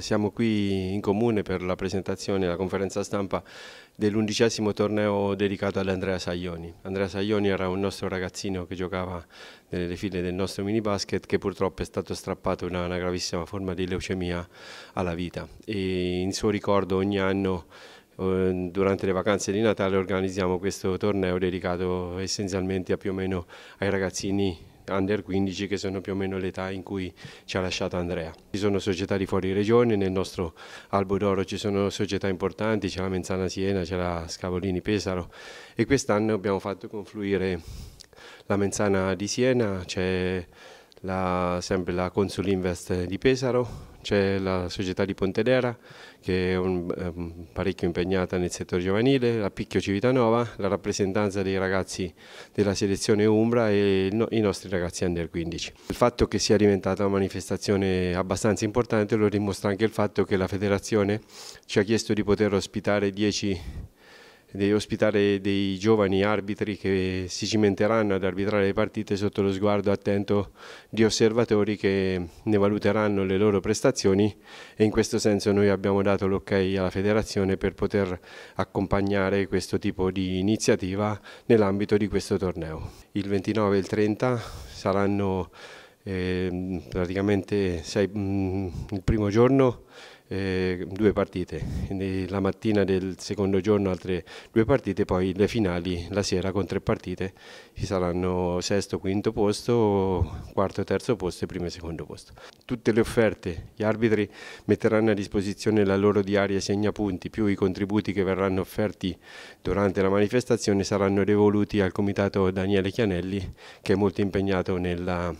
Siamo qui in comune per la presentazione, la conferenza stampa dell'undicesimo torneo dedicato ad Andrea Saglioni. Andrea Saglioni era un nostro ragazzino che giocava nelle file del nostro mini basket che purtroppo è stato strappato da una gravissima forma di leucemia alla vita e in suo ricordo ogni anno eh, durante le vacanze di Natale organizziamo questo torneo dedicato essenzialmente a più o meno ai ragazzini under 15 che sono più o meno l'età in cui ci ha lasciato Andrea. Ci sono società di fuori regione, nel nostro Albo d'Oro ci sono società importanti, c'è la Menzana Siena, c'è la Scavolini Pesaro e quest'anno abbiamo fatto confluire la Menzana di Siena, c'è la, sempre la Consul Invest di Pesaro, c'è la società di Pontedera che è un, um, parecchio impegnata nel settore giovanile, la Picchio Civitanova, la rappresentanza dei ragazzi della selezione Umbra e no, i nostri ragazzi under 15. Il fatto che sia diventata una manifestazione abbastanza importante lo dimostra anche il fatto che la federazione ci ha chiesto di poter ospitare 10 di ospitare dei giovani arbitri che si cimenteranno ad arbitrare le partite sotto lo sguardo attento di osservatori che ne valuteranno le loro prestazioni e in questo senso noi abbiamo dato l'ok alla federazione per poter accompagnare questo tipo di iniziativa nell'ambito di questo torneo. Il 29 e il 30 saranno eh, praticamente sei, mh, mm, il primo giorno eh, due partite, la mattina del secondo giorno altre due partite, poi le finali la sera con tre partite, ci saranno sesto, quinto posto, quarto, terzo posto e primo e secondo posto. Tutte le offerte, gli arbitri metteranno a disposizione la loro diaria segnapunti più i contributi che verranno offerti durante la manifestazione saranno devoluti al comitato Daniele Chianelli che è molto impegnato nella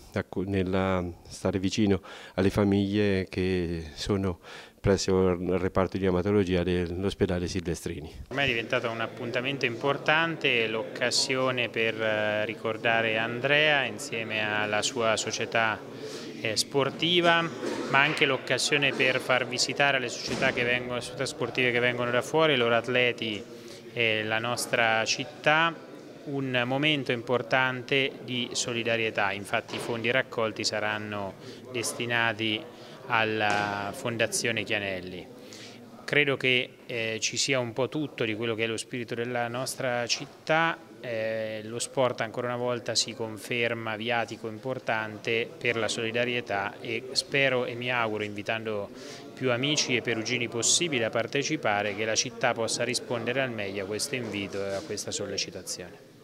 stare vicino alle famiglie che sono presso il reparto di amatologia dell'ospedale Silvestrini. Ormai è diventato un appuntamento importante, l'occasione per eh, ricordare Andrea insieme alla sua società eh, sportiva, ma anche l'occasione per far visitare le società, vengono, le società sportive che vengono da fuori, i loro atleti e la nostra città un momento importante di solidarietà, infatti i fondi raccolti saranno destinati alla Fondazione Chianelli. Credo che eh, ci sia un po' tutto di quello che è lo spirito della nostra città, eh, lo sport ancora una volta si conferma viatico importante per la solidarietà e spero e mi auguro invitando più amici e perugini possibili a partecipare che la città possa rispondere al meglio a questo invito e a questa sollecitazione.